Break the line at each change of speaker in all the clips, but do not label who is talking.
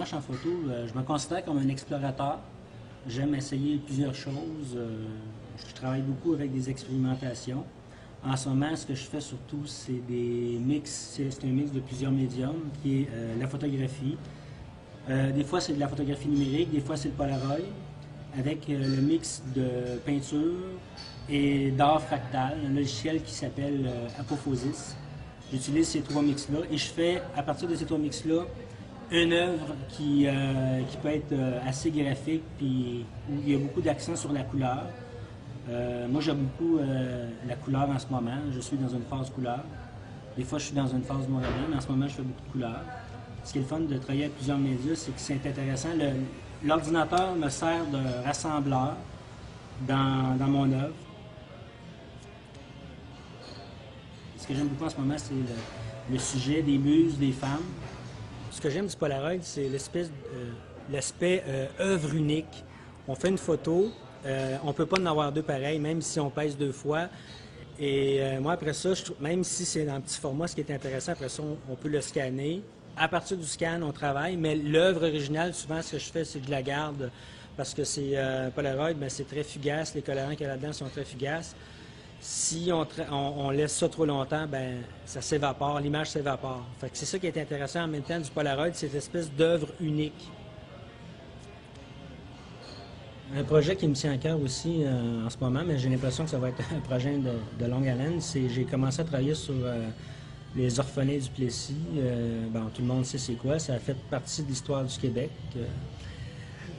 Euh, je me considère comme un explorateur. J'aime essayer plusieurs choses. Euh, je travaille beaucoup avec des expérimentations. En ce moment, ce que je fais surtout, c'est des mix. C'est un mix de plusieurs médiums, qui est euh, la photographie. des fois, c'est de la photographie numérique, des fois, c'est le Polaroid, avec le mix de peinture et d'art fractal, un logiciel qui s'appelle Apophosis. J'utilise ces trois mix-là et je fais, à partir de ces trois mix-là, une œuvre qui, euh, qui peut être euh, assez graphique, puis où il y a beaucoup d'accent sur la couleur. Euh, moi, j'aime beaucoup la couleur en ce moment. Je suis dans une phase couleur. Des fois, je suis dans une phase noir et blanc, mais en ce moment, je fais beaucoup de couleurs. Ce qui est le fun de travailler avec plusieurs médias, c'est que c'est intéressant. L'ordinateur me sert de rassembleur dans, dans mon œuvre. Ce que j'aime beaucoup en ce moment, c'est le, le sujet des muses, des femmes. Ce que j'aime du Polaroid, c'est euh, l'aspect euh, œuvre unique. On fait une photo, euh, on ne peut pas en avoir deux pareils, même si on pèse deux fois. Et moi, après ça, même si c'est dans un petit format, ce qui est intéressant, après ça, on, peut le scanner. À partir du scan, on travaille, mais l'œuvre originale, souvent, ce que je fais, c'est que je la garde parce que c'est Polaroid, mais c'est très fugace. Les colorants qu'il y a là-dedans sont très fugaces si on, laisse ça trop longtemps, ben ça s'évapore, l'image s'évapore. c'est ça qui est intéressant en même temps du Polaroid, cette espèce d'œuvre unique. Un projet qui me tient à cœur aussi euh, en ce moment, mais j'ai l'impression que ça va être un projet de, longue haleine, c'est j'ai commencé à travailler sur euh, les orphelins du Plessis. Euh, tout le monde sait c'est quoi, ça a fait partie de l'histoire du Québec.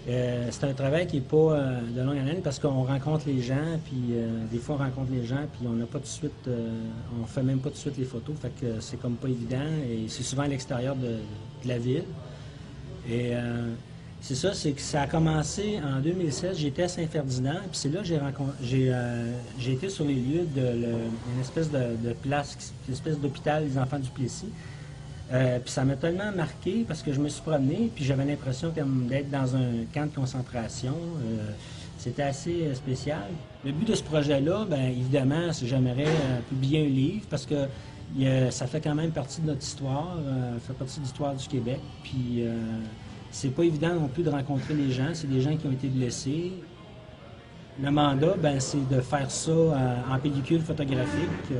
Euh, c'est un travail qui n'est pas euh, de longue haleine parce qu'on rencontre les gens, puis euh, des fois on rencontre les gens, puis on n'a pas de suite, on fait même pas de suite les photos, fait que c'est comme pas évident et c'est souvent à l'extérieur de, la ville. Et c'est ça, c'est que ça a commencé en 2016, j'étais à Saint-Ferdinand, puis c'est là que j'ai j'ai, j'ai été sur les lieux d'une espèce de, de place, une espèce d'hôpital des enfants du Plessis. Euh, puis ça m'a tellement marqué parce que je me suis promené, puis j'avais l'impression d'être dans un camp de concentration. Euh, c'était assez euh, spécial. Le but de ce projet-là, bien évidemment, c'est j'aimerais publier un livre parce que ça fait quand même partie de notre histoire, ça fait partie de l'histoire du Québec. Puis c'est pas évident non plus de rencontrer les gens. C'est des gens qui ont été blessés. Le mandat, ben, c'est de faire ça en pellicule photographique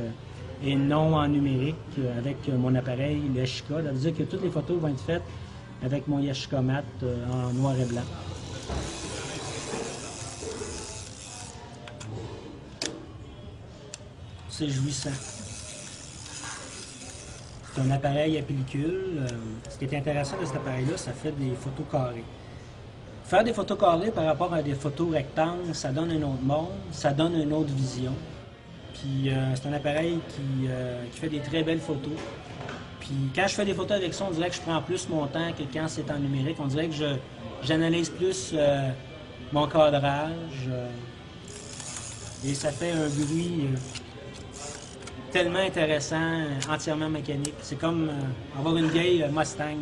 et non en numérique euh, avec euh, mon appareil, le Yashica. Ça veut dire que toutes les photos vont être faites avec mon Yashica mat euh, en noir et blanc. C'est jouissant. C'est un appareil à pellicule. Ce qui est intéressant de cet appareil-là, ça fait des photos carrées. Faire des photos carrées par rapport à des photos rectangles, ça donne un autre monde, ça donne une autre vision. Puis euh, c'est un appareil euh, qui, fait des très belles photos. Puis quand je fais des photos avec ça, on dirait que je prends plus mon temps que quand c'est en numérique. On dirait que j'analyse plus euh, mon cadrage. et ça fait un bruit tellement intéressant, entièrement mécanique. C'est comme avoir une vieille Mustang.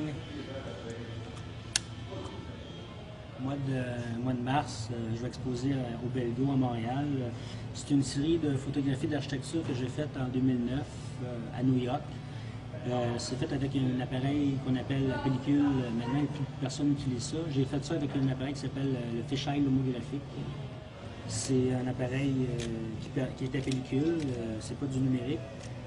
Mois de, mois de mars, euh, je vais exposer au Belgo à Montréal. C'est une série de photographies d'architecture que j'ai faites en 2009 euh, à New York. Euh, c'est fait avec un appareil qu'on appelle la pellicule. Maintenant, plus personne n'utilise ça. J'ai fait ça avec un appareil qui s'appelle le fisheye homographique. C'est un appareil qui, est à pellicule, c'est pas du numérique.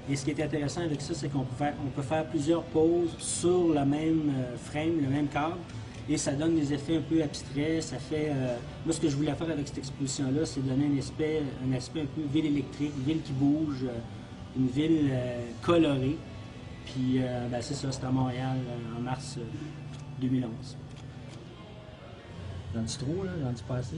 Et ce qui est intéressant avec ça, c'est qu'on peut peut faire plusieurs poses sur le même frame, le même cadre et ça donne des effets un peu abstraits. Ça fait, euh, moi, ce que je voulais faire avec cette exposition-là, c'est donner un aspect, un aspect un peu ville électrique, ville qui bouge, euh, une ville euh, colorée. Puis ben, c'est ça, c'est à Montréal en mars 2011. Dans du trop, là, dans du passé.